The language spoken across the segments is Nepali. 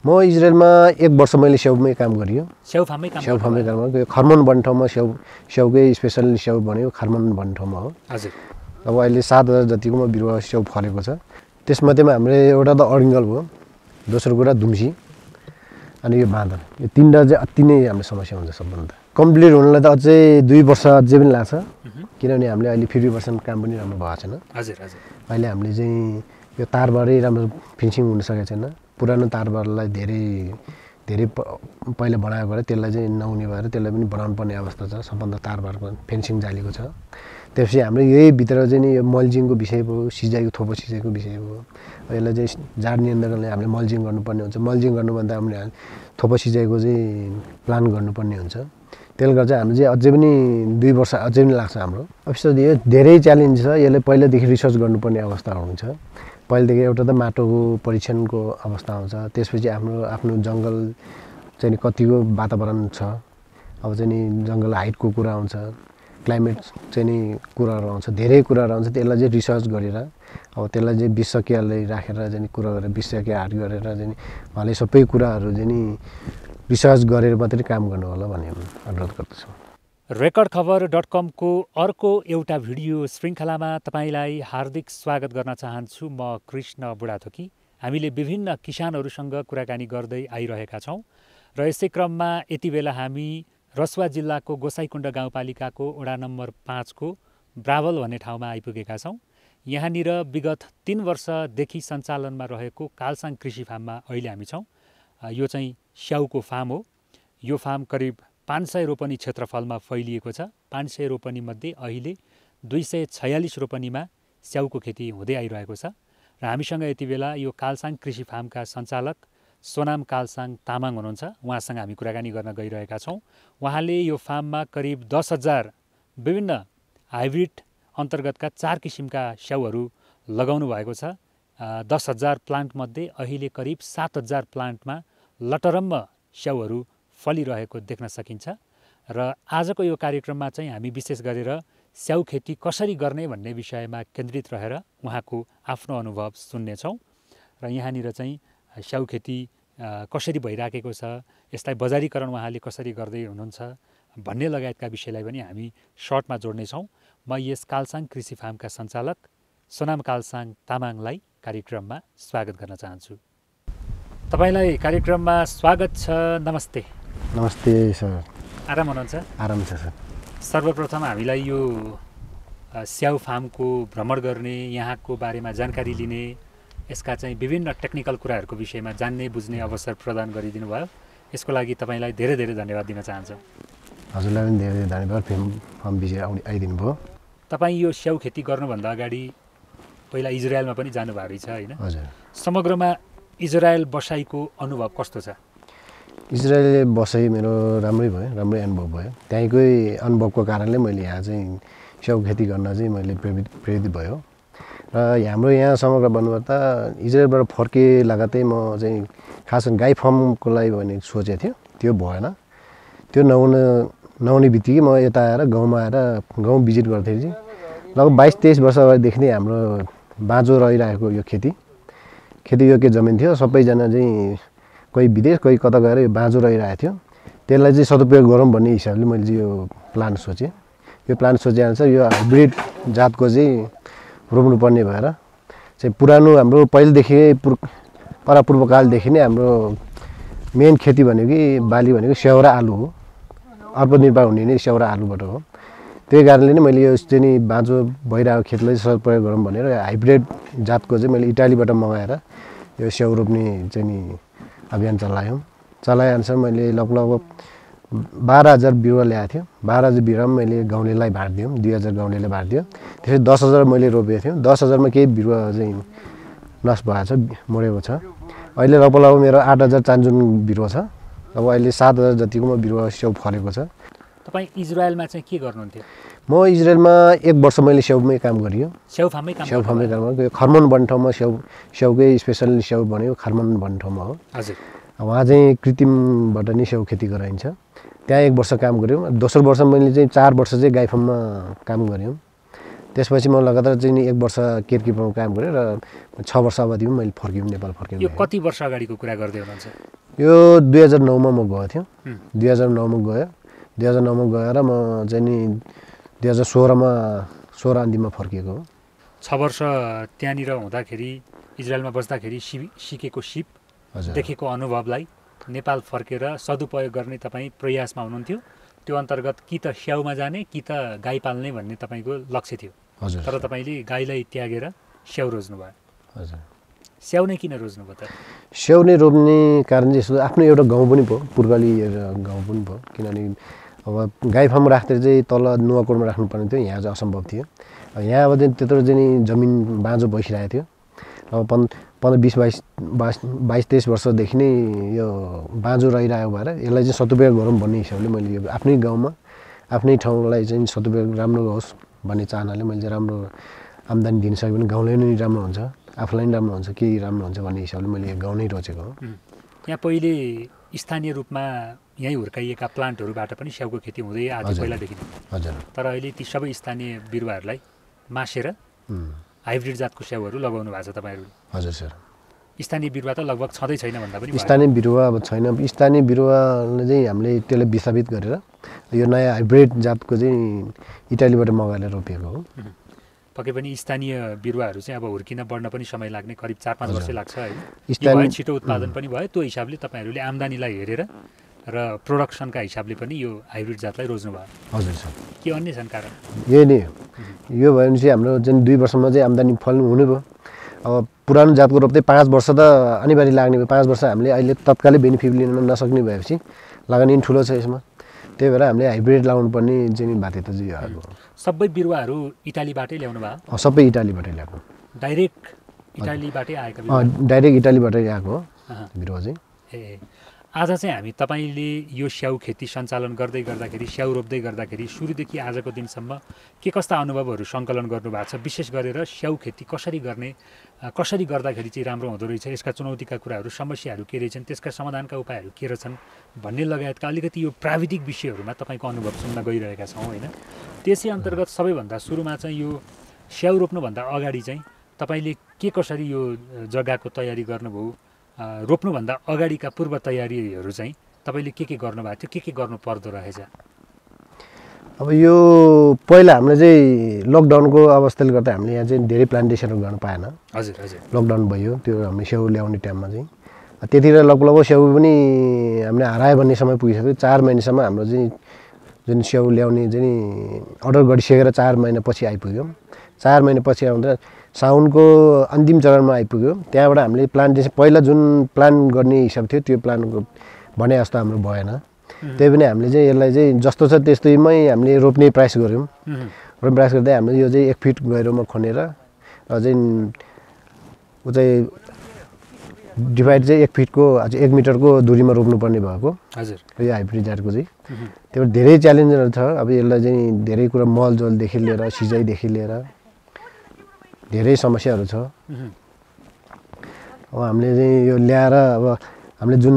म इजरायलमा एक वर्ष मैले स्याउमै काम गरियो। स्याउ फार्मै काम गरेँ खर्मन भन्ने ठाउँमा स्याउ स्याउकै स्पेसल स्याउ भनेको खर्मन भन्ने ठाउँमा हो। हजुर। अब अहिले सात हजार जतिकोमा बिरुवा स्याउ फलेको छ। त्यसमध्येमा हाम्रो एउटा त अरिङ्गल भयो दोस्रो कुरा धुम्सी अनि यो बाँदर। यो तिनवटा चाहिँ अति नै हाम्रो समस्या हुन्छ सबभन्दा। कम्प्लिट हुनलाई त अझै दुई वर्ष अझै पनि लाग्छ। किनभने हामीले अहिले फिफ्टी पर्सेन्ट काम पनि राम्रो भएको छैन। हजुर हजुर। अहिले हामीले चाहिँ यो तारबारै राम्रो फिनिसिङ हुन सकेको छैन। पुरानो तारबारलाई धेरै धेरै पहिला बनाएको भएर त्यसलाई चाहिँ नहुने भएर त्यसलाई पनि बनाउनु पर्ने अवस्था छ सबभन्दा तारबारको फेन्सिङ जालीको छ। त्यसपछि हाम्रो यही भित्र चाहिँ नि यो मल्जिङको विषय भयो सिँचाइको थोपो सिँचाइको विषय भयो। यसलाई चाहिँ जाड नियन्त्रणले हामीले मल्जिङ गर्नुपर्ने हुन्छ। मल्जिङ गर्नुभन्दा हामीले थोपो सिँचाइको चाहिँ प्लान गर्नुपर्ने हुन्छ। त्यसले गर्दा हाम्रो चाहिँ अझै पनि दुई वर्ष अझै पनि लाग्छ हाम्रो। अवश्य यो धेरै च्यालेन्ज छ यसले पहिलादेखि रिसर्च गर्नुपर्ने अवस्था हुन्छ पहिलादेखि एउटा त माटोको परीक्षणको अवस्था आउँछ त्यसपछि आफ्नो आफ्नो जङ्गल चाहिँ कतिको वातावरण छ अब चाहिँ नि जङ्गल हाइटको कुरा आउँछ क्लाइमेट चाहिँ नि कुराहरू आउँछ धेरै कुराहरू आउँछ त्यसलाई चाहिँ रिसर्च गरेर अब त्यसलाई चाहिँ विश्वकीयलाई राखेर चाहिँ कुरा गरेर विश्वकीय हाट गरेर चाहिँ उहाँले सबै कुराहरू चाहिँ रिसर्च गरेर मात्रै काम गर्नु होला भन्ने अनुरोध गर्दछु। रेकर्ड खबर डट कमको अर्को एउटा भिडियो श्रृङ्खलामा तपाईँलाई हार्दिक स्वागत गर्न चाहन्छु म कृष्ण बुढाथोकी। हामीले विभिन्न किसानहरूसँग कुराकानी गर्दै आइरहेका छौँ र यसै क्रममा यति बेला हामी रसुवा जिल्लाको गोसाइकुण्ड गाउँपालिकाको वडा नम्बर पाँचको ब्रावल भन्ने ठाउँमा आइपुगेका छौँ। यहाँनिर विगत तिन वर्षदेखि सञ्चालनमा रहेको कालसाङ कृषि फार्ममा अहिले हामी छौँ। यो चाहिँ स्याउको फार्म हो। यो फार्म करिब पाँच सय रोपनी क्षेत्रफलमा फैलिएको छ। पाँच सय रोपनीमध्ये अहिले दुई सय छयालिस रोपनीमा स्याउको खेती हुँदै आइरहेको छ। र हामीसँग यति बेला यो कालसाङ कृषि फार्मका सञ्चालक सोनाम कालसाङ तामाङ हुनुहुन्छ। उहाँसँग हामी कुराकानी गर्न गइरहेका छौँ। उहाँले यो फार्ममा करिब दस हजार विभिन्न हाइब्रिड अन्तर्गतका चार किसिमका स्याउहरू लगाउनु भएको छ। दस हजार प्लान्टमध्ये अहिले करिब सात हजार प्लान्टमा लटरम्म स्याउहरू फलिरहेको देख्न सकिन्छ र आजको यो कार्यक्रममा चाहिँ हामी विशेष गरेर स्याउ खेती कसरी गर्ने भन्ने विषयमा केन्द्रित रहेर उहाँको आफ्नो अनुभव सुन्नेछौँ र यहाँनिर चाहिँ स्याउ खेती कसरी भइराखेको छ यसलाई बजारीकरण उहाँले कसरी गर्दै हुनुहुन्छ भन्ने लगायतका विषयलाई पनि हामी सर्टमा जोड्नेछौँ। म यस कालसाङ कृषि फार्मका सञ्चालक सोनाम कालसाङ तामाङलाई कार्यक्रममा स्वागत गर्न चाहन्छु। तपाईँलाई कार्यक्रममा स्वागत छ नमस्ते। नमस्ते सर। आराम हुनुहुन्छ? आराम छ सर। सर्वप्रथम हामीलाई यो स्याउ फार्मको भ्रमण गर्ने यहाँको बारेमा जानकारी लिने यसका चाहिँ विभिन्न टेक्निकल कुराहरूको विषयमा जान्ने बुझ्ने अवसर प्रदान गरिदिनु भयो यसको लागि तपाईँलाई धेरै धेरै धन्यवाद दिन चाहन्छु। हजुरलाई पनि धेरै धेरै धन्यवाद। फिल्म फर्म विषय आउने आइदिनु भयो। तपाईँ यो स्याउ खेती गर्नुभन्दा अगाडि पहिला इजरायलमा पनि जानुभएको रहेछ होइन? हजुर। समग्रमा इजरायल बसाइको अनुभव कस्तो छ? इजरायल बसाइ मेरो राम्रै भयो राम्रै अनुभव भयो। त्यहीँकै अनुभवको कारणले मैले यहाँ चाहिँ स्याउ खेती गर्न चाहिँ मैले प्रेरित प्रेरित भयो। र हाम्रो यहाँ समग्र भन्नुपर्दा इजरायलबाट फर्के लगातै म चाहिँ खास गाई फार्मको लागि भन्ने सोचेको थियो त्यो भएन। त्यो नहुन नहुने बित्तिकै म यता आएर गाउँमा आएर गाउँ भिजिट गर्थेँ चाहिँ लगभग बाइस तेइस वर्ष अगाडिदेखि नै हाम्रो बाँझो रहिरहेको यो खेती। खेतीयोग्य जमिन थियो। सबैजना चाहिँ कोही विदेश कोही कता गएर यो बाँझो रहिरहेको थियो। त्यसलाई चाहिँ सदुपयोग गरौँ भन्ने हिसाबले मैले चाहिँ यो प्लान सोचेँ। यो प्लान सोचे अनुसार यो हाइब्रिड जातको चाहिँ रोप्नुपर्ने भएर चाहिँ पुरानो हाम्रो पहिलेदेखि पुर परापूर्वकालदेखि नै हाम्रो मेन खेती भनेको बाली भनेको स्याउ र आलु हो। अल्पनिर्वाह हुने नै स्याउ र आलुबाट हो। त्यही कारणले नै मैले यो चाहिँ नि बाँझो भइरहेको खेतलाई सदुपयोग गरौँ भनेर हाइब्रिड जातको चाहिँ मैले इटालीबाट मगाएर यो स्याउ रोप्ने चाहिँ नि अभियान चलायौँ। चलाएअनुसार मैले लगभग बाह्र हजार बिरुवा ल्याएको थियो बाह्र हजार बिरुवा पनि मैले गाउँलेलाई बाँडिदिउँ दुई हजार गाउँलेलाई बाँडिदियो त्यसरी दस हजार मैले रोपेको थिएँ दस हजारमा केही बिरुवा चाहिँ नष्ट भएको छ मरेको छ। अहिले लगभग लगभग मेरो आठ हजार चान्जुन बिरुवा छ। अब अहिले सात हजार जतिकोमा बिरुवा स्याउ फलेको छ। तपाईँ इजरायलमा चाहिँ के गर्नुहुन्थ्यो? म इजरायलमा एक वर्ष मैले स्याउमै काम गरियो। स्याउ फार्मै? काम गरेँ खर्मन भन्ने ठाउँमा स्याउ स्याउकै स्पेसल स्याउ भनेको खर्मन भन्ने ठाउँमा हो। हजुर। उहाँ चाहिँ कृत्रिमबाट नै स्याउ खेती गराइन्छ। त्यहाँ एक वर्ष काम गऱ्यौँ दोस्रो वर्ष मैले चाहिँ चार वर्ष चाहिँ गाई फार्ममा काम गऱ्यौँ त्यसपछि म लगातार चाहिँ नि एक वर्ष केयरकिपरमा काम गरेँ र छ वर्ष अवधिमा मैले फर्कियो नेपाल फर्किनु यो कति वर्ष अगाडिको कुरा गर्दै हुनुहुन्छ? यो दुई हजार नौमा म गएको हुँ। दुई हजार नौमा गयो। दुई हजार नौमा गएर म चाहिँ नि दुई हजार सोह्रमा सोह्र अन्तिममा फर्किएको हो। छ वर्ष त्यहाँनिर हुँदाखेरि इजरायलमा बस्दाखेरि सि सिकेको सिप हजुर। देखेको अनुभवलाई नेपाल फर्केर सदुपयोग गर्ने तपाईँ प्रयासमा हुनुहुन्थ्यो। त्यो अन्तर्गत कि त स्याउमा जाने कि त गाई पाल्ने भन्ने तपाईँको लक्ष्य थियो। हजुर। तर तपाईँले गाईलाई त्यागेर स्याउ रोज्नुभयो हजुर। स्याउ नै किन रोज्नुभयो त? स्याउ नै रोप्ने कारण चाहिँ आफ्नो एउटा गाउँ पनि भयो पुर्काली एउटा गाउँ पनि भयो। किनभने अब गाई फार्म राख्दाखेरि चाहिँ तल नुवाकोटमा राख्नुपर्ने थियो यहाँ चाहिँ असम्भव थियो। यहाँ अब चाहिँ त्यत्रो चाहिँ जमिन बाँझो भइसकेको थियो। अब पन् पन्ध्र बिस बाइस बाइस बाइस तेइस वर्षदेखि नै यो बाँझो रहिरहेको भएर यसलाई चाहिँ सदुपयोग गरौँ भन्ने हिसाबले मैले यो आफ्नै गाउँमा आफ्नै ठाउँलाई चाहिँ सदुपयोग राम्रो होस् भन्ने चाहनाले मैले चाहिँ राम्रो आम्दानी दिन सक्यो भने गाउँलाई नै राम्रो हुन्छ आफूलाई पनि राम्रो हुन्छ केही राम्रो हुन्छ भन्ने हिसाबले मैले यो गाउँ नै रोचेको हो. यहाँ पहिले स्थानीय रूपमा यहीँ हुर्काइएका प्लान्टहरूबाट पनि स्याउको खेती हुँदै हजुर। पहिलादेखि। हजुर तर अहिले ती सबै स्थानीय बिरुवाहरूलाई मासेर हाइब्रिड जातको स्याउहरू लगाउनु भएको छ तपाईँहरूले हजुर सर। स्थानीय बिरुवा त लगभग छँदै छैन भन्दा पनि। स्थानीय बिरुवा अब छैन। स्थानीय बिरुवाले चाहिँ हामीले त्यसलाई विस्थापित गरेर यो नयाँ हाइब्रिड जातको चाहिँ इटालीबाट मगाएर रोपिएको हो। पक्कै पनि स्थानीय बिरुवाहरू चाहिँ अब हुर्किन बढ्न पनि समय लाग्ने करिब चार पाँच वर्ष लाग्छ यो स्थानीय छिटो उत्पादन पनि भयो। त्यो हिसाबले तपाईँहरूले आम्दानीलाई हेरेर र प्रोडक्सनका हिसाबले पनि यो हाइब्रिड जातलाई रोज्नु भयो। हजुर सर। के अन्य छन् कारण? यही नै हो। यो भयो भने चाहिँ हाम्रो चाहिँ दुई वर्षमा चाहिँ आम्दानी फल्नु हुने भयो। अब पुरानो जातको रोप्दै पाँच वर्ष त अनिवार्य लाग्ने भयो। पाँच वर्ष हामीले अहिले तत्कालै बेनिफिट लिन नसक्ने भएपछि लगानी पनि ठुलो छ यसमा। त्यही भएर हामीले हाइब्रिड लाउनु पर्ने चाहिँ बाध्यता चाहिँ आएको। सबै बिरुवाहरू इटालीबाटै ल्याउनु भयो? सबै इटालीबाटै ल्याएको। डाइरेक्ट इटालीबाटै आएका डाइरेक्ट इटालीबाटै आएको हो। बिरुवा चाहिँ। ए। आज चाहिँ हामी तपाईँले यो स्याउ खेती सञ्चालन गर्दै गर्दाखेरि स्याउ रोप्दै गर्दाखेरि सुरुदेखि आजको दिनसम्म के कस्ता अनुभवहरू सङ्कलन गर्नुभएको छ? विशेष गरेर स्याउ खेती कसरी गर्ने कसरी गर्दाखेरि चाहिँ राम्रो हुँदो रहेछ? यसका चुनौतीका कुराहरू समस्याहरू के रहेछन्? त्यसका समाधानका उपायहरू के रहेछन्? भन्ने लगायतका अलिकति यो प्राविधिक विषयहरूमा तपाईँको अनुभव सुन्न गइरहेका छौँ होइन? त्यसै अन्तर्गत सबैभन्दा सुरुमा चाहिँ यो स्याउ रोप्नुभन्दा अगाडि चाहिँ तपाईँले के कसरी यो जग्गाको तयारी गर्नुभयो? रोप्नुभन्दा अगाडिका पूर्व तयारीहरू चाहिँ तपाईँले के के गर्नुभएको थियो? के के गर्नु पर्दो रहेछ? अब यो पहिला हामीले चाहिँ लकडाउनको अवस्थाले गर्दा हामीले यहाँ चाहिँ धेरै प्लान्टेसनहरू गर्न पाएन। हजुर हजुर। लकडाउन भयो त्यो हामीले स्याउ ल्याउने टाइममा चाहिँ। लगभग लगभग स्याउ पनि हामीले हरायो भन्ने समय पुगिसक्यो। चार महिनासम्म हाम्रो चाहिँ जुन स्याउ ल्याउने चाहिँ अर्डर गरिसकेर चार महिनापछि आइपुग्यो। चार महिनापछि आउँदा साउनको अन्तिम चरणमा आइपुग्यो। त्यहाँबाट हामीले प्लान्टेसन पहिला जुन प्लान गर्ने हिसाब थियो त्यो प्लानको भने जस्तो हाम्रो भएन। त्यही पनि हामीले चाहिँ यसलाई चाहिँ जस्तो छ त्यस्तैमै हामीले रोप्ने प्रयास गऱ्यौँ। रोप्ने प्रयास गर्दै हामीले यो चाहिँ एक फिट गहिरोमा खनेर र चाहिँ ऊ चाहिँ डिभाइड चाहिँ एक फिटको अझ एक मिटरको दुरीमा रोप्नुपर्ने भएको। हजुर। यो हाइब्रिड जातको चाहिँ त्यो धेरै च्यालेन्जहरू छ। अब यसलाई चाहिँ धेरै कुरा मलजलदेखि लिएर सिँचाइदेखि लिएर। धेरै समस्याहरू छ। अब हामीले चाहिँ यो ल्याएर अब हामीले जुन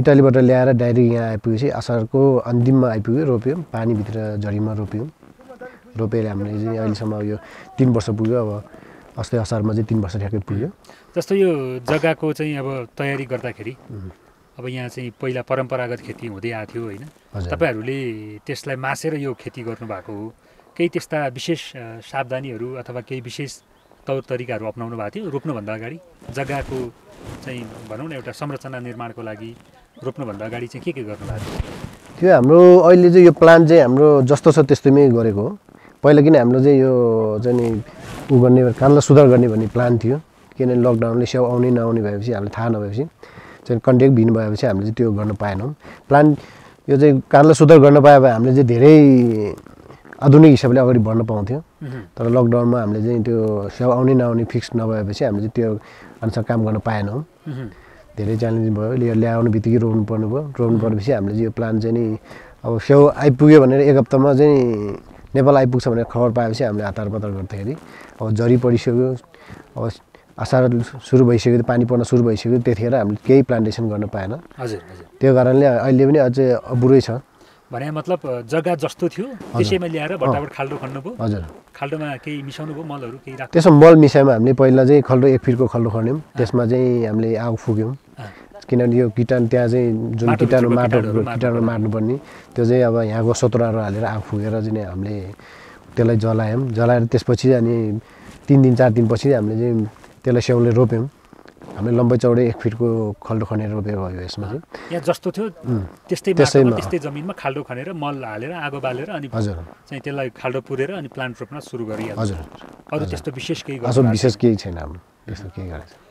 इटालीबाट ल्याएर डाइरेक्ट यहाँ आइपुगेपछि असारको अन्तिममा आइपुग्यो रोप्यौँ। पानीभित्र जडीमा रोप्यौँ। रोपेर हामीले चाहिँ अहिलेसम्म यो तिन वर्ष पुग्यो। अब अस्ति असारमा चाहिँ तिन वर्ष ठ्याक्कै पुग्यो। जस्तो यो जग्गाको चाहिँ अब तयारी गर्दाखेरि अब यहाँ चाहिँ पहिला परम्परागत खेती हुँदै आएको थियो होइन? तपाईँहरूले त्यसलाई मासेर यो खेती गर्नुभएको हो। केही त्यस्ता विशेष सावधानीहरू अथवा केही विशेष तौर तरिकाहरू अप्नाउनु भएको थियो रोप्नुभन्दा अगाडि। जग्गाको चाहिँ भनौँ न एउटा संरचना निर्माणको लागि रोप्नुभन्दा अगाडि चाहिँ के के गर्नुभएको थियो? त्यो हाम्रो अहिले चाहिँ यो प्लान चाहिँ हाम्रो जस्तो छ त्यस्तैमै गरेको हो। पहिला किन हाम्रो चाहिँ यो चाहिँ उ गर्ने कानलाई सुधार गर्ने भन्ने प्लान थियो। किनभने लकडाउनले स्याउ आउने नआउने भएपछि हामीलाई थाहा नभएपछि चाहिँ कन्ट्याक्ट भिन भएपछि हामीले चाहिँ त्यो गर्न पाएनौँ। प्लान यो चाहिँ कानलाई सुधार गर्न पाए भए हामीले चाहिँ धेरै आधुनिक हिसाबले अगाडि बढ्न पाउँथ्यौँ। तर लकडाउनमा हामीले चाहिँ त्यो स्याउ आउने नआउने फिक्स नभएपछि हामीले चाहिँ त्यो अनुसार काम गर्न पाएनौँ। धेरै च्यालेन्जिङ भयो लिएर ल्याउने बित्तिकै रोप्नु पर्ने भयो। रोप्नु परेपछि हामीले चाहिँ यो प्लान चाहिँ नि अब स्याउ आइपुग्यो भनेर एक हप्तामा चाहिँ नेपाल आइपुग्छ भनेर खबर पाएपछि हामीले हतार पतार गर्दाखेरि अब जरी पढिसक्यो अब असार सुरु भइसक्यो पानी पर्न सुरु भइसक्यो त्यतिखेर हामीले केही प्लान्टेसन गर्न पाएन। हजुर त्यो कारणले अहिले पनि अझै अबुरै छ। भने मतलब जग्गा जस्तो थियो। त्यसैमा ल्याएर भट्टाभट खाल्डो खन्नुभयो हजुर। खाल्डोमा केही मिसाउनु भयो मलहरू केही राख्नु त्यसमा मल मिसाइमा हामीले पहिला चाहिँ खल्डो एक फिटको खल्डो खन्यौँ। त्यसमा चाहिँ हामीले आगो फुक्यौँ। किनभने यो किटाणु त्यहाँ चाहिँ जुन किटाणु माटो किटाणुहरू किटाणु मार्नुपर्ने त्यो चाहिँ अब यहाँको सतुराहरू हालेर आगो फुकेर चाहिँ हामीले त्यसलाई जलायौँ। जलाएर त्यसपछि अनि तिन दिन चार दिनपछि हामीले चाहिँ त्यसलाई स्याउले रोप्यौँ। हामीले लम्बाइ चौडै एक फिटको खल्डो खनेर रोपेको भयो यसमा चाहिँ। यहाँ जस्तो थियो त्यस्तै त्यसैमा। माटोमा त्यस्तै जमिनमा खाल्डो खनेर मल हालेर आगो बालेर अनि हजुर। चाहिँ त्यसलाई खाल्डो पुरेर अनि प्लान्ट रोप्न सुरु गरिहाल्छ। हजुर। अरू त्यस्तो विशेष केही विशेष केही छैन हाम्रो। त्यस्तो केही गरेको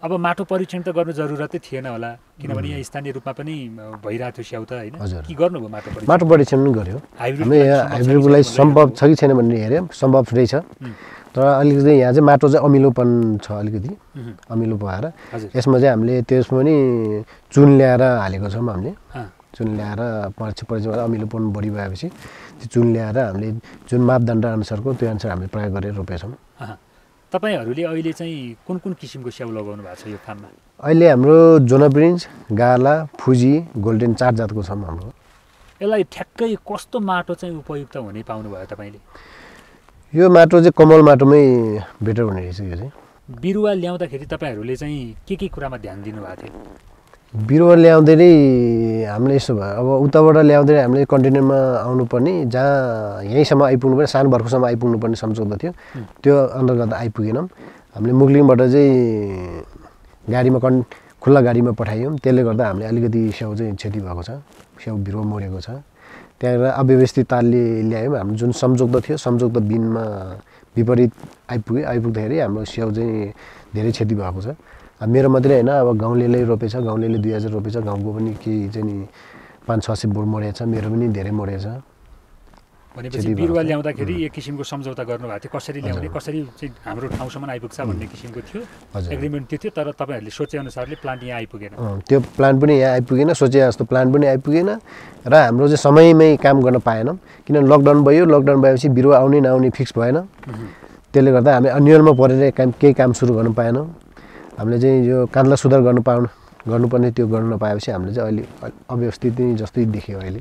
अब माटो परीक्षण त गर्नु जरुरतै थिएन होला किनभने यहाँ स्थानीय रूपमा पनि भइरहेको थियो स्याउ त होइन। के गर्नुभयो माटो परीक्षण? माटो परीक्षण पनि गऱ्यो हाइब्रिड हामी यहाँ हाइब्रिडको लागि सम्भव छ कि छैन भन्ने हेऱ्यौँ सम्भव रहेछ। तर अलिकति यहाँ चाहिँ माटो चाहिँ अमिलोपन छ अलिकति अमिलो भएर। यसमा चाहिँ हामीले त्यसमा पनि चुन ल्याएर हालेको छौँ हामीले चुन ल्याएर परीक्षा परीक्षा अमिलोपन बढी भएपछि त्यो चुन ल्याएर हामीले जुन मापदण्ड अनुसारको त्यो अनुसार हामीले प्रयोग गरेर रोपेछौँ। तपाईँहरूले अहिले चाहिँ कुन कुन किसिमको स्याउ लगाउनु भएको छ यो फार्ममा अहिले हाम्रो Jonaprince Gala Fuji Golden चार जातको छौँ हाम्रो। यसलाई ठ्याक्कै कस्तो माटो चाहिँ उपयुक्त हुने पाउनुभयो तपाईँले? यो माटो चाहिँ कमल माटोमै बेटर हुने रहेछ यो चाहिँ। बिरुवा ल्याउँदाखेरि तपाईँहरूले चाहिँ के के कुरामा ध्यान दिनुभएको थियो? बिरुवा ल्याउँदाखेरि हामीले यस्तो भयो। अब उताबाट ल्याउँदाखेरि हामीले कन्टेनरमा आउनुपर्ने जहाँ यहीँसम्म आइपुग्नु पर्ने सानो भर्खुसम्म आइपुग्नु पर्ने सम्झौता थियो। त्यो अन्तर्गत आइपुगेनौँ। हामीले मुगलिङबाट चाहिँ गाडीमा कन् खुल्ला गाडीमा पठायौँ। त्यसले गर्दा हामीले अलिकति स्याउ चाहिँ क्षति भएको छ। स्याउ बिरुवा मरेको छ। त्यहाँबाट अव्यवस्थित तालले ल्यायौँ। हाम्रो जुन सम्झौता थियो सम्झौता बिनमा विपरीत आइपुग्यो आइपुग्दाखेरि हाम्रो स्याउ चाहिँ धेरै क्षति भएको छ। मेरो मात्रै होइन अब गाउँलेले रोपेछ गाउँलेले दुई हजार रोपेछ गाउँको पनि केही चाहिँ नि पाँच छ सय बोट मरेछ मेरो पनि धेरै मरेछ। भनेपछि बिरुवा। ल्याउँदाखेरि एक किसिमको सम्झौता गर्नुभएको थियो कसरी ल्याउने कसरी चाहिँ हाम्रो ठाउँसम्म आइपुग्छ भन्ने किसिमको थियो। एग्रिमेन्ट त्यो थियो तर तपाईँहरूले सोचे अनुसारले प्लान्ट यहाँ आइपुगेन। त्यो प्लान पनि यहाँ आइपुगेन सोचे जस्तो प्लान पनि आइपुगेन र हाम्रो चाहिँ समयमै काम गर्न पाएनौँ। किनभने लकडाउन भयो लकडाउन भएपछि बिरुवा आउने नआउने फिक्स भएन। त्यसले गर्दा हामी अन्यलमा परेर काम केही काम सुरु गर्न पाएनौँ। हामीले चाहिँ यो कान्ला सुधार गर्नु पाउनु गर्नुपर्ने त्यो गर्न नपाएपछि हामीले चाहिँ अहिले अव्यवस्थित नै जस्तै देखियो अहिले।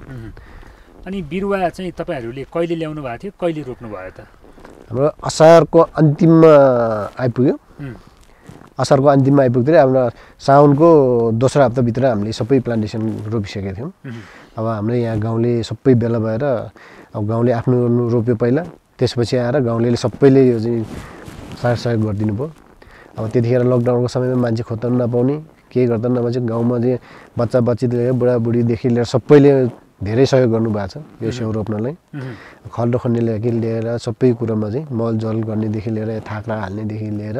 अनि बिरुवा चाहिँ तपाईँहरूले कहिले ल्याउनु भएको थियो कहिले रोप्नु भयो त? हाम्रो असारको अन्तिममा आइपुग्यो। असारको अन्तिममा आइपुग्दाखेरि हाम्रो साउनको दोस्रो हप्ताभित्र हामीले सबै प्लान्टेसन रोपिसकेका थियौँ। अब हाम्रो यहाँ गाउँले सबै बेला भएर अब गाउँले आफ्नो रोप्यो पहिला त्यसपछि आएर गाउँले सबैले यो चाहिँ सहयोग गरिदिनु भयो। अब त्यतिखेर लकडाउनको समयमा मान्छे खोज्न नपाउने केही गर्दा नभए गाउँमा चाहिँ बच्चा बच्चीदेखि बुढाबुढीदेखि लिएर सबैले धेरै सहयोग गर्नुभएको छ यो स्याउ रोप्नलाई। खल्डो खन्नेदेखि लिएर सबै कुरामा चाहिँ मल जल गर्नेदेखि लिएर थाक्रा हाल्नेदेखि लिएर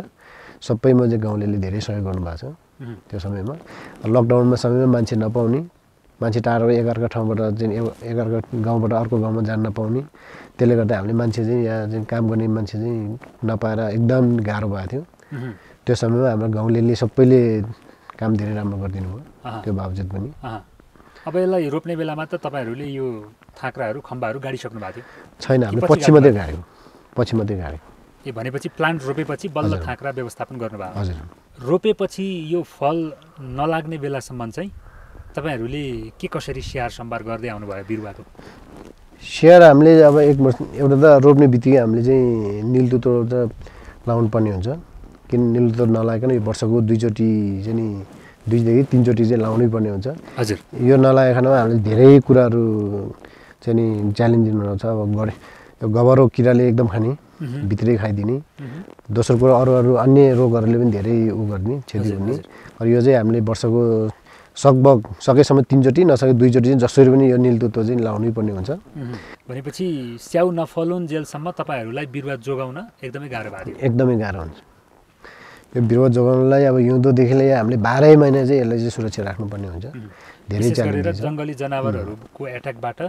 सबैमा चाहिँ गाउँले धेरै सहयोग गर्नुभएको छ त्यो समयमा। लकडाउनमा समयमा मान्छे नपाउने मान्छे टाढो एकअर्का ठाउँबाट चाहिँ एकअर्का गाउँबाट अर्को गाउँमा जान नपाउने त्यसले गर्दा हामीले मान्छे चाहिँ यहाँ चाहिँ काम गर्ने मान्छे चाहिँ नपाएर एकदम गाह्रो भएको थियो। त्यो समयमा हाम्रो गाउँले सबैले काम धेरै राम्रो गरिदिनु भयो। त्यो बावजुद पनि। अब यसलाई रोप्ने बेलामा त तपाईँहरूले यो थाक्राहरू खम्बाहरू गाडिसक्नु भएको थियो। छैन हामीले पछि मात्रै गाडेको पछि मात्रै गाडेको ए भनेपछि प्लान्ट रोपेपछि बल्ल। थाक्रा व्यवस्थापन गर्नुभयो। हजुर। रोपेपछि यो फल नलाग्ने बेलासम्म चाहिँ तपाईँहरूले के कसरी स्याहार सम्भार गर्दै आउनुभयो बिरुवाको? स्याहार हामीले अब एक वर्ष एउटा त रोप्ने बित्तिकै हामीले चाहिँ निलदुतो त लाउनु पर्ने हुन्छ। किन निलदुतो नलागिकन यो वर्षको दुईचोटि चाहिँ नि दुईदेखि तिनचोटि चाहिँ लाउनै पर्ने हुन्छ। हजुर। यो नलागेकोमा हामीले धेरै कुराहरू चाहिँ नि च्यालेन्ज दिनुहुन्छ अब गरे यो गबरो किराले एकदम खाने भित्रै खाइदिने दोस्रो कुरो अरू अरू अन्य रोगहरूले पनि धेरै उ गर्ने क्षति हुने। र यो चाहिँ हामीले वर्षको सकभग सकेसम्म तिनचोटि नसके दुईचोटि चाहिँ जसरी पनि यो निलदुतो चाहिँ लाउनै पर्ने हुन्छ। भनेपछि स्याउ नफलुन् जेलसम्म तपाईँहरूलाई बिरुवा जोगाउन एकदमै गाह्रो भएको एकदमै गाह्रो हुन्छ। यो बिरुवा जोगाउनलाई अब हिउँदोदेखि लिएर हामीले बाह्रै महिना चाहिँ यसलाई चाहिँ सुरक्षा राख्नुपर्ने हुन्छ। धेरै गरेर जङ्गली जनावरहरूको एट्याकबाट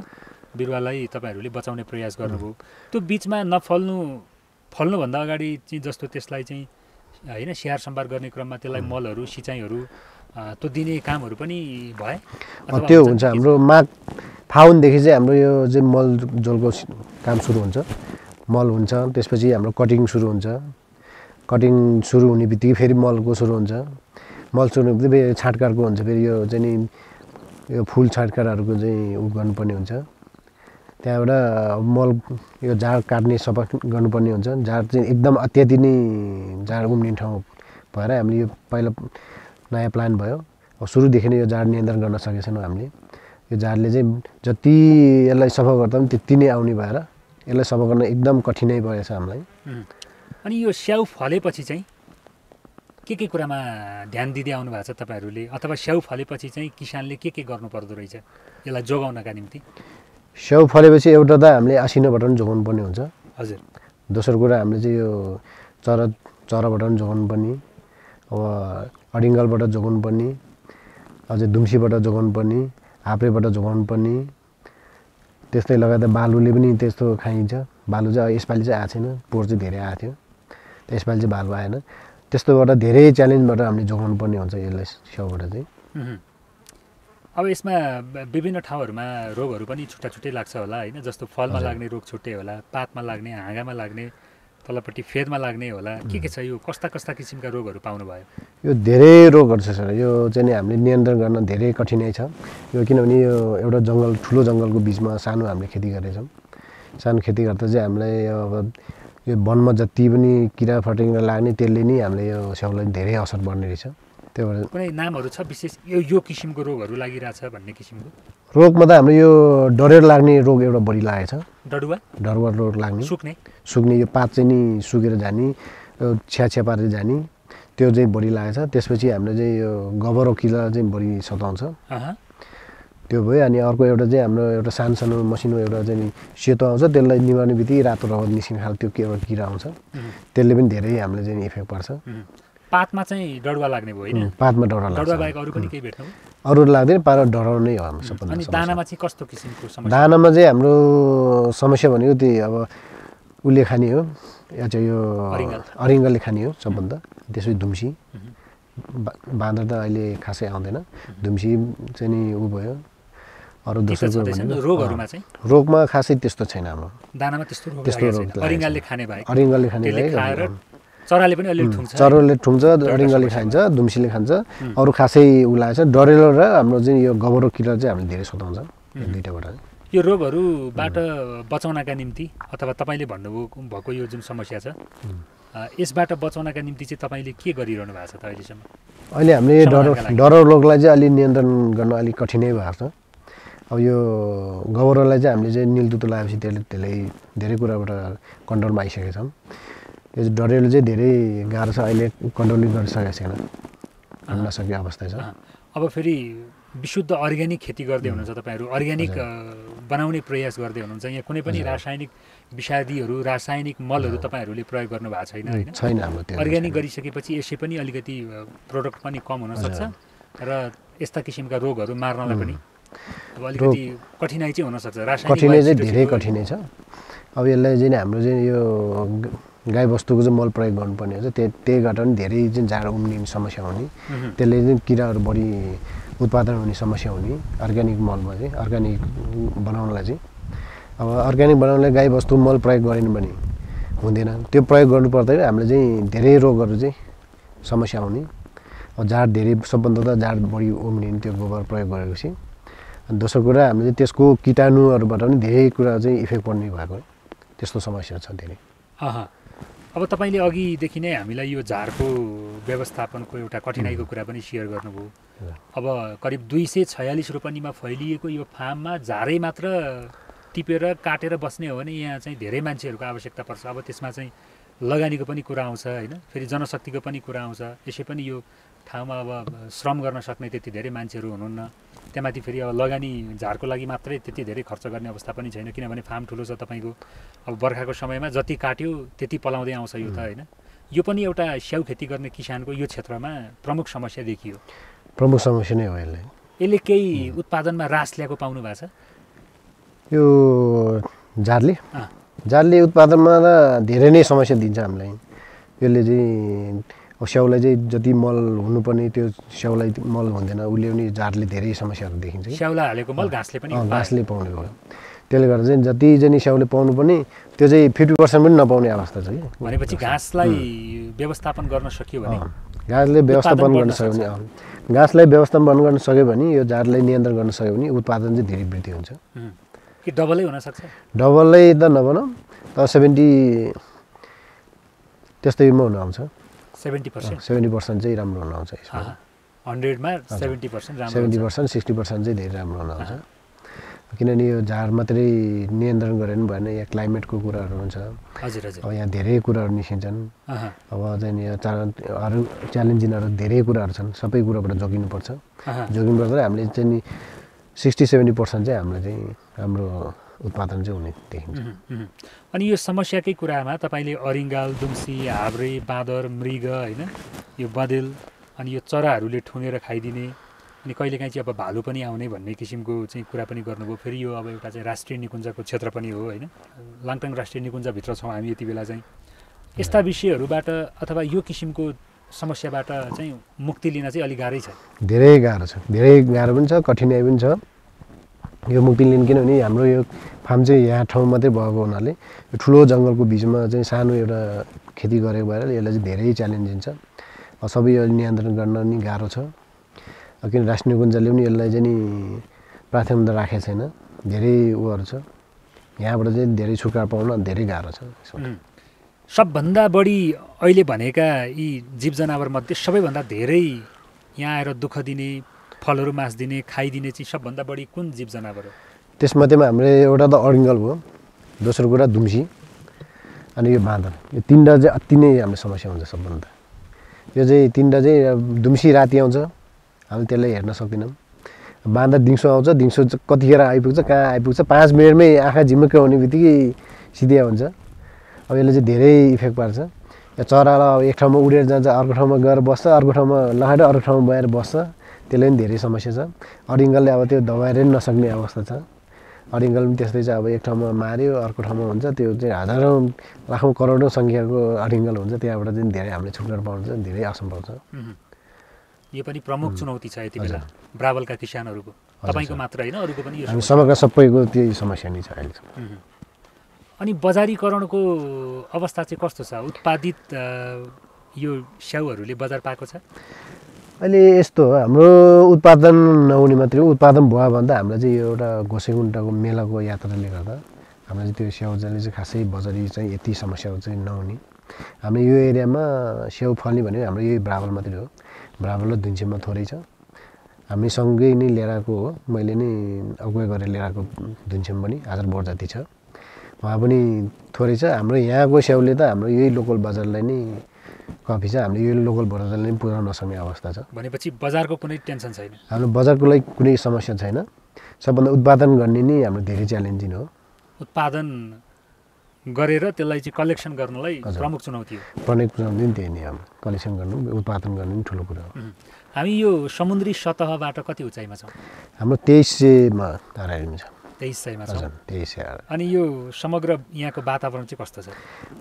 बिरुवालाई तपाईँहरूले बचाउने प्रयास गर्नुभयो। त्यो बिचमा नफल्नु फल्नुभन्दा अगाडि चाहिँ जस्तो त्यसलाई चाहिँ होइन स्याहार सम्भार गर्ने क्रममा त्यसलाई मलहरू सिँचाइहरू त्यो दिने कामहरू पनि भए त्यो हुन्छ। हाम्रो माघ फाउनदेखि चाहिँ हाम्रो यो चाहिँ मल जलको काम सुरु हुन्छ। मल हुन्छ त्यसपछि हाम्रो कटिङ सुरु हुन्छ। कटिङ सुरु हुने बित्तिकै फेरि मलको सुरु हुन्छ। मल सुरु हुने बित्तिकै फेरि हुन्छ फेरि यो चाहिँ नि यो फुल छाटकाटहरूको चाहिँ उ गर्नुपर्ने हुन्छ। त्यहाँबाट मल यो झार काट्ने सफा गर्नुपर्ने हुन्छ। झार चाहिँ एकदम अत्याधि नै झार उम्रिने ठाउँ भएर हामीले यो पहिला नयाँ प्लान भयो। अब सुरुदेखि नै यो झार नियन्त्रण गर्न सकेको छैनौँ हामीले। यो झारले चाहिँ जति यसलाई सफा गर्दा पनि त्यति नै आउने भएर यसलाई सफा गर्न एकदम कठिनाइ परेछ हामीलाई. अनि यो स्याउ फलेपछि चाहिँ के के कुरामा ध्यान दिँदै आउनु भएको छ तपाईँहरूले? अथवा स्याउ फलेपछि चाहिँ किसानले के के गर्नुपर्दो रहेछ? यसलाई जोगाउनका निम्ति। स्याउ फलेपछि एउटा त हामीले आसिनाबाट पनि जोगाउनु पर्ने हुन्छ। हजुर। दोस्रो कुरा हामीले चाहिँ यो चरा चराबाट पनि जोगाउनु पर्ने। अब अडिङ्गलबाट जोगाउनु पर्ने। अझै दुम्सीबाट जोगाउनु पर्ने। हाप्रेबाट जोगाउनु पर्ने। त्यस्तै लगायत बालुले पनि त्यस्तो खाइन्छ। बालु चाहिँ यसपालि चाहिँ आएको छैन। पोहोर चाहिँ धेरै आएको थियो। यसपालि चाहिँ बालु आएन त्यस्तोबाट धेरै च्यालेन्जबाट हामीले जोगाउनु पर्ने हुन्छ यसलाई स्याउबाट चाहिँ। अब यसमा विभिन्न ठाउँहरूमा रोगहरू पनि छुट्टा छुट्टै लाग्छ होला होइन? जस्तो फलमा। लाग्ने रोग छुट्टै होला पातमा लाग्ने हाँगामा लाग्ने तल्लोपट्टि फेदमा लाग्ने होला। के के छ यो? कस्ता कस्ता किसिमका रोगहरू पाउनुभयो? यो धेरै रोगहरू छ सर। यो चाहिँ नि हामीले नियन्त्रण गर्न धेरै कठिनाइ छ। यो किनभने यो एउटा जङ्गल ठुलो जङ्गलको बिचमा सानो हामीले खेती गरेछौँ सानो खेती गर्दा चाहिँ हामीलाई अब यो वनमा जति पनि किरा फटेङ्ग्रा लाग्ने त्यसले नै हामीले यो स्याउलाई धेरै असर पर्ने रहेछ। त्यो भएर कुनै नामहरू छ विशेष? यो यो किसिमको रोगहरू लागिरहेछ भन्ने किसिमको? रोगमा त हाम्रो यो डरेर लाग्ने रोग एउटा बढी लागेको छ। डडुवा? डरुवा रोग लाग्ने। सुक्ने? सुक्ने यो पात चाहिँ नि सुकेर जाने यो छ्या छ्या पारेर जाने त्यो चाहिँ बढी लागेको छ। त्यसपछि हामीले चाहिँ यो गबरो किरा चाहिँ बढी सताउँछ। त्यो भयो अनि अर्को एउटा चाहिँ हाम्रो एउटा सानो सानो मसिनो एउटा चाहिँ सेतो आउँछ त्यसलाई निभाउने बित्तिकै रातो रगत निस्किने खालको त्यो के एउटा किरा आउँछ। त्यसले पनि धेरै हामीलाई चाहिँ इफेक्ट पर्छ। पातमा चाहिँ डडुवा लाग्ने भयो होइन? पातमा डर डडुवा लाग्छ। बाहेक अरू पनि केही भेट्नु अरू लाग्दैन पार डराउनु नै हो हाम्रो सबभन्दा। दानामा चाहिँ कस्तो किसिमको समस्या? दानामा चाहिँ हाम्रो समस्या भनेको त्यही अब उसले खाने हो या चाहिँ यो अरिङ्गल। अरिङ्गलले खाने हो सबभन्दा। त्यसपछि धुम्सी बाँदर त अहिले खासै आउँदैन। धुम्सी चाहिँ नि ऊ भयो। अरू दोस्रो रोगहरूमा चाहिँ। रोगमा खासै त्यस्तो छैन हाम्रो। दानामा त्यस्तो त्यस्तो अरिङ्गालले। खाने बाहेक अरिङ्गलले खाने भए चराले पनि अलिअलि ठुङ्छ चरोले ठुङ्छ अरिङ्गलले समस्या खान्छ दुम्सीले खान्छ। अरू खासै ऊ लागेको छ। डरेलो र हाम्रो चाहिँ यो गबरो किरा चाहिँ हामीले धेरै सताउँछ दुइटाबाट यो रोगहरूबाट बचाउनका निम्ति अथवा तपाईँले भन्नुभएको भएको यो जुन समस्या छ यसबाट बचाउनका निम्ति चाहिँ तपाईँले के गरिरहनु भएको छ त अहिलेसम्म? अहिले हामीले डरो। डरो रोगलाई चाहिँ अलि नियन्त्रण गर्न अलिक कठिनै भएको छ। अब यो गबरोलाई चाहिँ हामीले चाहिँ निलदुतो लगाएपछि त्यसले त्यसले धेरै कुराबाट कन्ट्रोलमा आइसकेका छौँ। यो डरेलो चाहिँ धेरै गाह्रो छ अहिले कन्ट्रोल गरिसकेको छैन। हुन नसकेको अवस्था छ। अब फेरि विशुद्ध अर्ग्यानिक खेती गर्दै हुनुहुन्छ तपाईँहरू। अर्ग्यानिक बनाउने प्रयास गर्दै हुनुहुन्छ। यहाँ कुनै पनि रासायनिक विषादीहरू रासायनिक मलहरू तपाईँहरूले प्रयोग गर्नु भएको छैन छैन अर्ग्यानिक गरिसकेपछि यसै पनि अलिकति प्रोडक्ट पनि कम हुनसक्छ र यस्ता किसिमका रोगहरू मार्नलाई पनि कठिनाइ चाहिँ धेरै कठिनाइ छ। अब यसलाई चाहिँ हाम्रो चाहिँ यो ग- गाई बस्तुको चाहिँ मल प्रयोग गर्नुपर्ने हुन्छ त्यही त्यही गर्दा पनि धेरै चाहिँ झार उम्रिने समस्या हुने। त्यसले चाहिँ किराहरू बढी उत्पादन हुने समस्या हुने अर्ग्यानिक मलमा चाहिँ अर्ग्यानिक बनाउनलाई चाहिँ। अब अर्ग्यानिक बनाउनलाई गाई बस्तु मल प्रयोग गरेन भने हुँदैन। त्यो प्रयोग गर्नु पर्दैन। हामीले चाहिँ धेरै रोगहरू चाहिँ समस्या हुने। अब झार धेरै सबभन्दा त झार बढी उम्रिने त्यो गोबर प्रयोग गरेपछि। दोस्रो कुरा हामीले त्यसको किटाणुहरूबाट पनि धेरै कुरा चाहिँ इफेक्ट पर्ने भएको त्यस्तो समस्या छ धेरै। अब तपाईँले अघिदेखि नै हामीलाई यो झारको व्यवस्थापनको एउटा कठिनाइको कुरा पनि सेयर गर्नुभयो। अब करिब दुई सय छयालिस रोपनीमा फैलिएको यो फार्ममा झारै मात्र टिपेर काटेर बस्ने हो भने यहाँ चाहिँ धेरै मान्छेहरूको आवश्यकता पर्छ। अब त्यसमा चाहिँ लगानीको पनि कुरा आउँछ होइन? फेरि जनशक्तिको पनि कुरा आउँछ। यसै पनि यो ठाउँमा अब श्रम गर्न सक्ने त्यति धेरै मान्छेहरू हुनुहुन्न। त्यहाँमाथि फेरि अब लगानी झारको लागि मात्रै त्यति धेरै खर्च गर्ने अवस्था पनि छैन किनभने फार्म ठुलो छ तपाईँको। अब बर्खाको समयमा जति काट्यो त्यति पलाउँदै आउँछ यो त होइन। यो पनि एउटा स्याउ खेती गर्ने किसानको यो क्षेत्रमा प्रमुख समस्या देखियो। प्रमुख समस्या नै हो यसलाई यसले केही उत्पादनमा रास ल्याएको पाउनु भएको छ? यो झारले। झारले उत्पादनमा त धेरै नै समस्या दिन्छ हामीलाई। यसले चाहिँ स्याउलाई चाहिँ जति मल हुनुपर्ने त्यो स्याउलाई मल हुँदैन। उसले पनि झारले धेरै समस्याहरू देखिन्छ कि। स्याउला हालेको मल घाँसले पनि। घाँसले पाउने भयो त्यसले गर्दा चाहिँ जति चाहिँ स्याउले पाउनु पर्ने त्यो चाहिँ फिफ्टी पर्सेन्ट पनि नपाउने अवस्था छ कि। भनेपछि घाँसलाई व्यवस्थापन गर्न सकियो भने घाँसले व्यवस्थापन गर्न सक्यो भने घाँसलाई व्यवस्थापन गर्न सक्यो भने यो झारलाई नियन्त्रण गर्न सक्यो भने उत्पादन चाहिँ धेरै वृद्धि हुन्छ। कि डबलै हुनसक्छ? डबलै त नभनौँ तर सेभेन्टी त्यस्तैमा हुन आउँछ। Seventy percent. सेभेन्टी पर्सेन्ट चाहिँ राम्रो हुन आउँछ यसमा हन्ड्रेडमा seventy percent seventy. Percent sixty percent चाहिँ धेरै राम्रो हुन आउँछ किनभने यो झार मात्रै नियन्त्रण गरेर पनि भएन यहाँ क्लाइमेटको कुराहरू हुन्छ। हजुर हजुर। अब यहाँ धेरै कुराहरू निस्किन्छन्। अब चाहिँ यो चा अरू च्यालेन्जिङहरू धेरै कुराहरू छन्। सबै कुराबाट जोगिनुपर्छ। अहँ। जोगिनु पर्दा हामीले चाहिँ नि सिक्सटी सेभेन्टी पर्सेन्ट चाहिँ हाम्रो चाहिँ राम्रो उत्पादन चाहिँ हुने देखिन्छ। अनि यो समस्याकै कुरामा तपाईँले अरिङ्गाल दुम्सी हाब्रे बाँदर मृग होइन यो बँदेल अनि यो चराहरूले ठुँगेर खाइदिने अनि कहिलेकाहीँ चाहिँ अब भालु पनि आउने भन्ने किसिमको चाहिँ कुरा पनि गर्नुभयो। फेरि यो अब एउटा चाहिँ राष्ट्रिय निकुञ्जको क्षेत्र पनि हो होइन। लाङटाङ राष्ट्रिय निकुञ्जभित्र छौँ हामी यति बेला चाहिँ। यस्ता विषयहरूबाट अथवा यो किसिमको समस्याबाट चाहिँ मुक्ति लिन चाहिँ अलिक गाह्रै छ। धेरै गाह्रो छ। धेरै गाह्रो पनि छ कठिनाइ पनि छ। यो मुक्ति लिनु किनभने हाम्रो यो फार्म चाहिँ यहाँ ठाउँ मात्रै भएको हुनाले यो ठुलो जङ्गलको बिचमा चाहिँ सानो एउटा खेती गरेको भएर यसलाई चाहिँ धेरै च्यालेन्जिङ छ अब सबै यो नियन्त्रण गर्न नि गाह्रो छ। किन राष्ट्रिय निकुञ्जले पनि यसलाई चाहिँ नि प्राथमिकता राखेको छैन। धेरै उयोहरू छ। यहाँबाट चाहिँ धेरै छुटकारा पाउन धेरै गाह्रो छ. सबभन्दा बढी अहिले भनेका यी जीव जनावरमध्ये सबैभन्दा धेरै यहाँ आएर दुःख दिने फलहरू मास दिने खाइदिने चाहिँ सबभन्दा बढी कुन जीव जनावर हो? त्यसमध्येमा हाम्रो एउटा त अरिङ्गल भयो दोस्रो कुरा दुम्सी अनि यो बाँदर। यो तिनवटा चाहिँ अति नै हाम्रो समस्या हुन्छ सबभन्दा। यो चाहिँ तिनवटा चाहिँ दुम्सी राति आउँछ हामी त्यसलाई हेर्न सक्दैनौँ। बाँदर दिउँसो आउँछ दिउँसो कतिखेर आइपुग्छ कहाँ आइपुग्छ पाँच मिनटमै आँखा झिमुक्क हुने बित्तिकै सिधिया हुन्छ। अब यसले चाहिँ धेरै इफेक्ट पार्छ। यो चरालाई अब एक ठाउँमा उडेर जान्छ अर्को ठाउँमा गएर बस्छ अर्को ठाउँमा लखेर अर्को ठाउँमा गएर बस्छ। त्यसले पनि धेरै समस्या छ। अरिङ्गलले अब त्यो दबाएर नि नसक्ने अवस्था छ। अरिङ्गल पनि त्यस्तै छ। अब एक ठाउँमा माऱ्यो अर्को ठाउँमा हुन्छ। त्यो चाहिँ हजारौँ लाखौँ करोडौँ सङ्ख्याको अरिङ्गल हुन्छ। त्यहाँबाट चाहिँ धेरै हामीले पाउनु चाहिँ धेरै असम्भव छ. यो पनि प्रमुख चुनौती छ यति बेला। ब्रावलका किसानहरूको। तपाईँको मात्र होइन अरूको पनि यो हामी समग्र सबैको त्यही समस्या नै छ अहिलेसम्म. अनि बजारीकरणको अवस्था चाहिँ कस्तो छ? उत्पादित यो स्याउहरूले बजार पाएको छ? अहिले यस्तो हो हाम्रो उत्पादन नहुने मात्रै उत्पादन भयो भने त हामीलाई चाहिँ यो एउटा गोसेगुन्टाको मेलाको यात्राले गर्दा हामीलाई चाहिँ त्यो स्याउजाले चाहिँ खासै बजारी चाहिँ यति समस्याहरू चाहिँ नहुने। हाम्रो यो एरियामा स्याउ फल्ने भनेको हाम्रो यही ब्राभल मात्रै हो। ब्राभल र दुन्चेमा थोरै छ। हामी सँगै नै लिएर आएको हो। मैले नै अगुवाई गरेर लिएर आएको दुन्चेम पनि हजार बोट जति छ। उहाँ पनि थोरै छ। हाम्रो यहाँको स्याउले त हाम्रो यही लोकल बजारलाई नै कफी छ हामीले यो लोकल बजारलाई नै पुऱ्याउन नसक्ने अवस्था छ। भनेपछि बजारको कुनै टेन्सन छैन। हाम्रो बजारको लागि कुनै समस्या छैन। सबभन्दा उत्पादन गर्ने नै हाम्रो धेरै च्यालेन्जिङ हो। उत्पादन गरेर त्यसलाई चाहिँ कलेक्सन गर्नलाई। प्रमुख चुनौती हो। पर्ने कुरा पनि त्यही नै हाम्रो कलेक्सन गर्नु उत्पादन गर्नु पनि ठुलो कुरा हो. हामी यो समुद्री सतहबाट कति उचाइमा छौँ? हाम्रो तेइस सयमा धाराहरू छ तेइस सयमा छौँ। तेइस सय अनि यो समग्र यहाँको वातावरण चाहिँ कस्तो छ?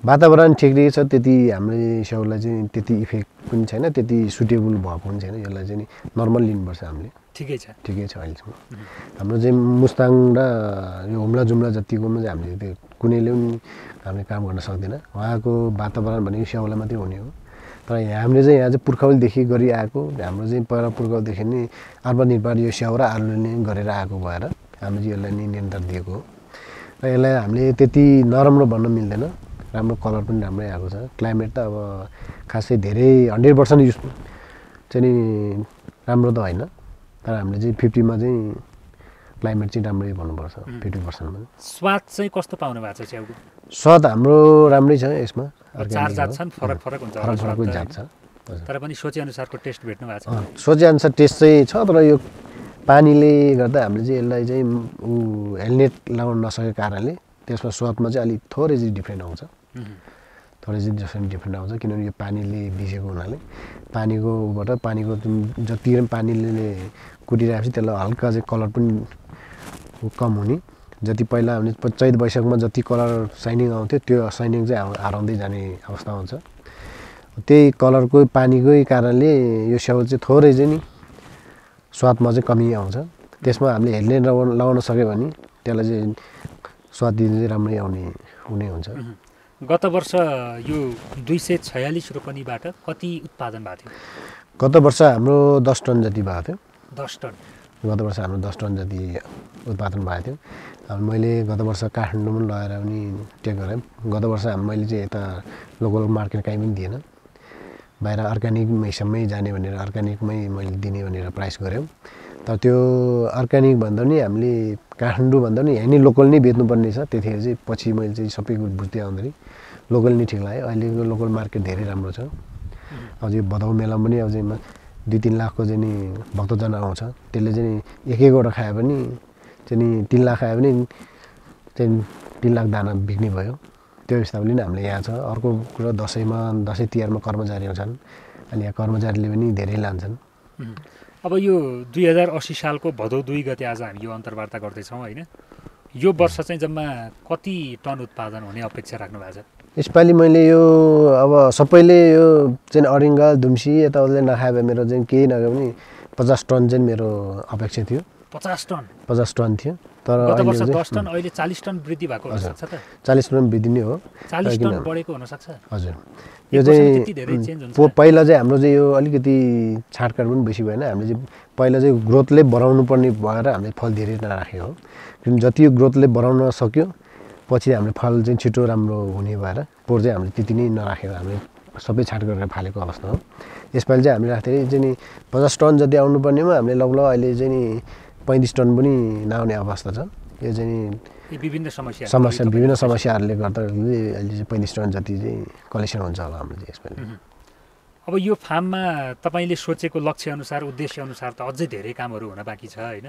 वातावरण ठिकै छ त्यति हाम्रो स्याउलाई चाहिँ त्यति इफेक्ट पनि छैन त्यति सुटेबल भएको पनि छैन यसलाई चाहिँ नर्मल लिनुपर्छ हामीले। ठिकै छ। ठिकै छ अहिलेसम्म। हाम्रो चाहिँ मुस्ताङ र यो हुम्ला जुम्ला जतिकोमा चाहिँ हामीले त्यो कुनैले पनि हामीले काम गर्न सक्दैन। उहाँको वातावरण भनेको स्याउलाई मात्रै हुने हो। तर यहाँ हामीले चाहिँ यहाँ चाहिँ पुर्खौलीदेखि गरिआएको हाम्रो चाहिँ पहिला पुर्खौलीदेखि नै आत्मनिर्भर यो स्याउ र आलुले नै गरेर आएको भएर हामीले चाहिँ यसलाई नै नियन्त्रण दिएको हो। र यसलाई हामीले त्यति नराम्रो भन्न मिल्दैन। राम्रो कलर पनि राम्रै आएको छ। क्लाइमेट त अब खासै धेरै हन्ड्रेड पर्सेन्ट युज चाहिँ नि राम्रो त होइन। तर हामीले चाहिँ फिफ्टीमा चाहिँ क्लाइमेट चाहिँ राम्रै भन्नुपर्छ। फिफ्टी पर्सेन्टमा। स्वाद चाहिँ कस्तो पाउनु भएको छ च्याउको स्वाद हाम्रो राम्रै छ यसमा। चार अर्ग्यानिक जात हो। छन् फरक फरक हुन्छ। फरक त, जात? छ। तर पनि सोचेअनुसारको टेस्ट भेट्नु भएको छ। सोचेअनुसार टेस्ट चाहिँ छ तर यो पानीले गर्दा हामीले चाहिँ यसलाई चाहिँ ऊ हेलनेट लगाउन नसकेको कारणले त्यसमा स्वादमा चाहिँ अलिक थोरै चाहिँ डिफ्रेन्ट आउँछ. थोरै चाहिँ डिफ्रेन्ट डिफ्रेन्ट आउँछ किनभने यो पानीले भिजेको हुनाले। पानीकोबाट पानीको जति पनि पानीले कुटिरहेपछि त्यसलाई हल्का चाहिँ कलर पनि कम हुने। जति पहिला हामीले चैत वैशाखमा जति कलर साइनिङ आउँथ्यो त्यो साइनिङ चाहिँ हरा- हराउँदै जाने अवस्था हुन्छ त्यही कलरको पानीकै कारणले यो स्याउ चाहिँ थोरै चाहिँ नि स्वादमा चाहिँ कमी आउँछ। त्यसमा हामीले हेल्ने लगाउन सक्यो भने त्यसलाई चाहिँ स्वाद दिनु चाहिँ राम्रै आउने हुने हुन्छ. गत वर्ष यो दुई सय छयालिस रोपनीबाट कति उत्पादन भएको थियो? गत वर्ष हाम्रो दस टन जति भएको थियो। दस टन। गत वर्ष हाम्रो दस टन जति उत्पादन भएको थियो। मैले गत वर्ष काठमाडौँमा लगेर पनि टेक गरेँ। गत वर्ष मैले चाहिँ यता लोकल मार्केट कहीँ पनि दिएन। बाहिर अर्ग्यानिक हिसाबमै जाने भनेर अर्ग्यानिकमै मैले दिने भनेर प्राइस गऱ्यौँ। तर त्यो अर्ग्यानिक भन्दा पनि हामीले काठमाडौँ भन्दा पनि यहीँ नै लोकल नै बेच्नुपर्ने छ त्यतिखेर चाहिँ पछि मैले चाहिँ सबै कुरो बुझ्दै आउँदाखेरि लोकल नै ठिक लाग्यो। अहिलेको लोकल मार्केट धेरै राम्रो छ। अझ यो भदौ मेलामा पनि अब चाहिँ दुई तिन लाखको चाहिँ नि भक्तजन आउँछ। त्यसले चाहिँ एक एकवटा खायो भने चाहिँ नि तिन लाख खायो भने चाहिँ तिन लाख दाना बिक्ने भयो। त्यो हिसाबले नै हामीले यहाँ छ। अर्को कुरो दसैँमा दसैँ तिहारमा कर्मचारी आउँछन् अनि यहाँ कर्मचारीले पनि धेरै लान्छन्. अब यो दुई हजार अस्सी सालको भदौ दुई गते आज हामी यो अन्तर्वार्ता गर्दैछौँ होइन? यो वर्ष चाहिँ जम्मा कति टन उत्पादन हुने अपेक्षा राख्नु भएको छ? यसपालि मैले यो अब सबैले यो चाहिँ अरिङ्गाल दुम्सी यताउताले नखाए भए मेरो चाहिँ केही नगए पनि पचास टन चाहिँ मेरो अपेक्षा थियो। पचास टन? पचास टन थियो। तर गत वर्ष अहिले दस टन अहिले चालिस टन वृद्धि भएको हुनसक्छ त? चालिस टन वृद्धि नै हो। चालिस किन? टन बढेको हुनसक्छ। हजुर। यो चाहिँ पहिला चाहिँ हाम्रो चाहिँ यो अलिकति छाँटकाट पनि बेसी भएन। हामीले चाहिँ पहिला चाहिँ ग्रोथले बढाउनु पर्ने भएर हामीले फल धेरै नराखेको हो। किन? जति यो ग्रोथले बढाउन सक्यो पछि हामीले फल चाहिँ छिटो राम्रो हुने भएर पोहोर चाहिँ हामीले त्यति नै नराखेको हामीले सबै छाँट गरेर फालेको अवस्था हो। यसपालि चाहिँ हामीले राख्दाखेरि चाहिँ नि पचास टन जति आउनुपर्नेमा हामीले लगभग अहिले चाहिँ नि पैँतिस टन पनि नआउने अवस्था छ। यो चाहिँ विभिन्न समस्या। समस्या विभिन्न समस्याहरूले गर्दा अहिले चाहिँ पैँतिस टन जति चाहिँ कलेक्सन हुन्छ होला हाम्रो चाहिँ यसपालि अब यो फार्ममा तपाईँले सोचेको लक्ष्य अनुसार उद्देश्य अनुसार त अझै धेरै कामहरू हुन बाँकी छ होइन?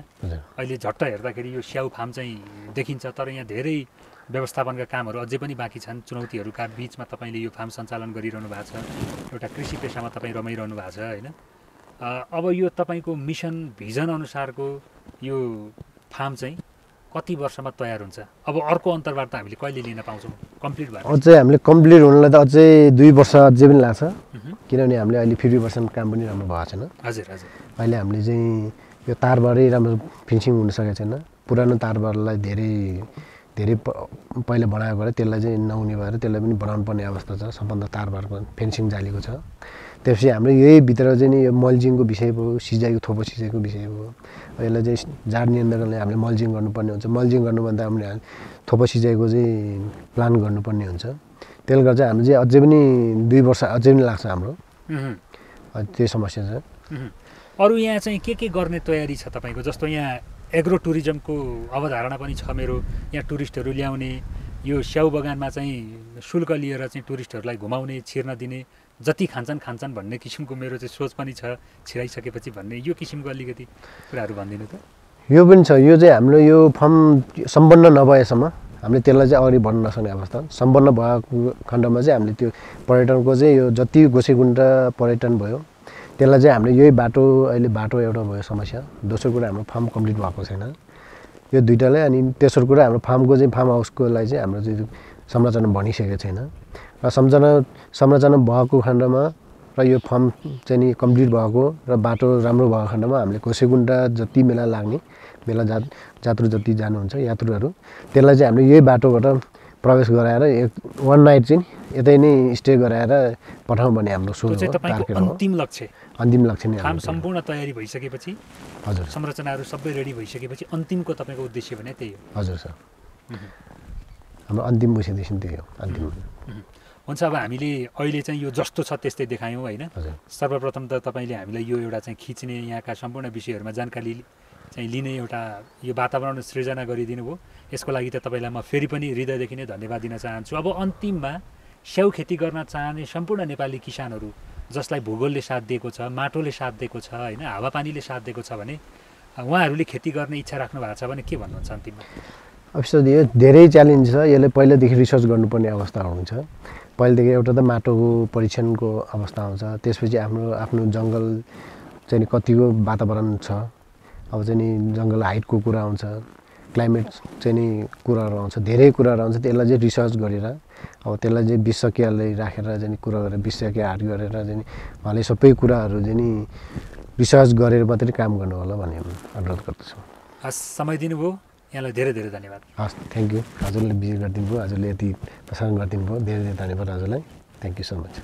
अहिले झट्ट हेर्दाखेरि यो स्याउ फार्म चाहिँ देखिन्छ तर यहाँ धेरै व्यवस्थापनका कामहरू अझै पनि बाँकी छन्। चुनौतीहरूका बिचमा तपाईँले यो फार्म सञ्चालन गरिरहनु भएको छ। एउटा कृषि पेसामा तपाईँ रमाइरहनु भएको छ होइन? अब यो तपाईँको मिसन भिजन अनुसारको यो फार्म चाहिँ कति वर्षमा तयार हुन्छ? अब अर्को अन्तर्वार्ता हामीले कहिले लिन पाउँछौँ? कम्प्लिट भएर। अझै हामीले कम्प्लिट हुनलाई त अझै दुई वर्ष अझै पनि लाग्छ। किनभने हामीले अहिले फिफ्टी पर्सेन्ट काम पनि राम्रो भएको छैन। हजुर हजुर। अहिले हामीले चाहिँ यो तारबारै राम्रो फिनिसिङ हुन सकेको छैन। पुरानो तारबारलाई धेरै धेरै पहिला बनाएको भएर त्यसलाई चाहिँ नहुने भएर त्यसलाई पनि बनाउनु पर्ने अवस्था छ। सबभन्दा तारबारको फेन्सिङ जालीको छ। त्यसपछि हाम्रो यही भित्र चाहिँ नि यो मल्जिङको विषय भयो सिँचाइको थोपो सिँचाइको विषय भयो। यसलाई चाहिँ जाड नियन्त्रणले हामीले मल्जिङ गर्नुपर्ने हुन्छ। मल्जिङ गर्नुभन्दा हामीले थोपो सिँचाइको चाहिँ प्लान गर्नुपर्ने हुन्छ। त्यसले गर्दा चाहिँ हाम्रो चाहिँ अझै पनि दुई वर्ष अझै पनि लाग्छ हाम्रो। त्यो समस्या छ। अरू यहाँ चाहिँ के के गर्ने तयारी छ तपाईँको? जस्तो यहाँ एग्रो टुरिज्मको अवधारणा पनि छ मेरो। यहाँ टुरिस्टहरू ल्याउने यो स्याउ बगानमा चाहिँ शुल्क लिएर चाहिँ टुरिस्टहरूलाई घुमाउने छिर्न दिने। जति खान्छन् खान्छन् भन्ने किसिमको मेरो चाहिँ सोच पनि छ छिराइसकेपछि भन्ने यो किसिमको अलिकति कुराहरू भनिदिनु त। यो पनि छ यो चाहिँ हाम्रो यो फर्म सम्पन्न नभएसम्म हामीले त्यसलाई चाहिँ अगाडि बढ्न नसक्ने अवस्था। सम्पन्न भएको खण्डमा चाहिँ हामीले त्यो पर्यटनको चाहिँ यो जति गोसेगुन्डा पर्यटन भयो त्यसलाई चाहिँ हामीले यही बाटो अहिले बाटो एउटा भयो समस्या। दोस्रो कुरा हाम्रो फार्म कम्प्लिट भएको छैन। यो दुइटालाई अनि तेस्रो कुरा हाम्रो फार्मको चाहिँ फार्म हाउसको लागि चाहिँ हाम्रो चाहिँ संरचना बनिसकेको छैन। र संरचना संरचना भएको खण्डमा र यो फर्म चाहिँ नि कम्प्लिट भएको र बाटो राम्रो भएको खण्डमा हामीले कोसेगुन्डा जति मेला लाग्ने मेला जा जात्रु जति जानुहुन्छ यात्रुहरू त्यसलाई चाहिँ हामीले यही बाटोबाट प्रवेश गराएर एक वान नाइट चाहिँ यतै नै स्टे गराएर पठाउँ भन्ने हाम्रो सोच अन्तिम लक्ष्य। अन्तिम लक्ष्य नै। सम्पूर्ण तयारी भइसकेपछि हजुर। संरचनाहरू सबै रेडी भइसकेपछि अन्तिमको तपाईँको उद्देश्य भने त्यही हो। हजुर सर। हाम्रो अन्तिम उद्देश्य त्यही हो अन्तिम। हुन्छ अब हामीले अहिले चाहिँ यो जस्तो छ त्यस्तै देखायौँ होइन? सर्वप्रथम त तपाईँले हामीलाई यो एउटा चाहिँ खिच्ने यहाँका सम्पूर्ण विषयहरूमा जानकारी चाहिँ लिने एउटा यो वातावरण सृजना गरिदिनु भयो। यसको लागि त तपाईँलाई म फेरि पनि हृदयदेखि नै धन्यवाद दिन चाहन्छु। अब अन्तिममा स्याउ खेती गर्न चाहने सम्पूर्ण नेपाली किसानहरू जसलाई भूगोलले साथ दिएको छ माटोले साथ दिएको छ होइन? हावापानीले साथ दिएको छ भने उहाँहरूले खेती गर्ने इच्छा राख्नु भएको छ भने के भन्नुहुन्छ अन्तिममा? अब यो धेरै च्यालेन्ज छ। यसले पहिलादेखि रिसर्च गर्नुपर्ने अवस्था हुन्छ पहिलादेखि एउटा त माटोको परीक्षणको अवस्था आउँछ। त्यसपछि आफ्नो आफ्नो जङ्गल चाहिँ कतिको वातावरण छ। अब चाहिँ नि जङ्गल हाइटको कुरा आउँछ। क्लाइमेट चाहिँ नि कुराहरू आउँछ। धेरै कुराहरू आउँछ। त्यसलाई चाहिँ रिसर्च गरेर अब त्यसलाई चाहिँ विशेषज्ञलाई राखेर चाहिँ कुरा गरेर विशेषज्ञ हाट गरेर चाहिँ उहाँले सबै कुराहरू चाहिँ नि रिसर्च गरेर मात्रै काम गर्नु होला भन्ने अनुरोध गर्दछु। हस् समय दिनुभयो। यहाँलाई धेरै धेरै धन्यवाद। हस् थ्याङ्क यू हजुरले बिजी गरिदिनु भयो हजुरले यति प्रसारण गरिदिनु भयो धेरै धेरै धन्यवाद हजुरलाई। Thank you so much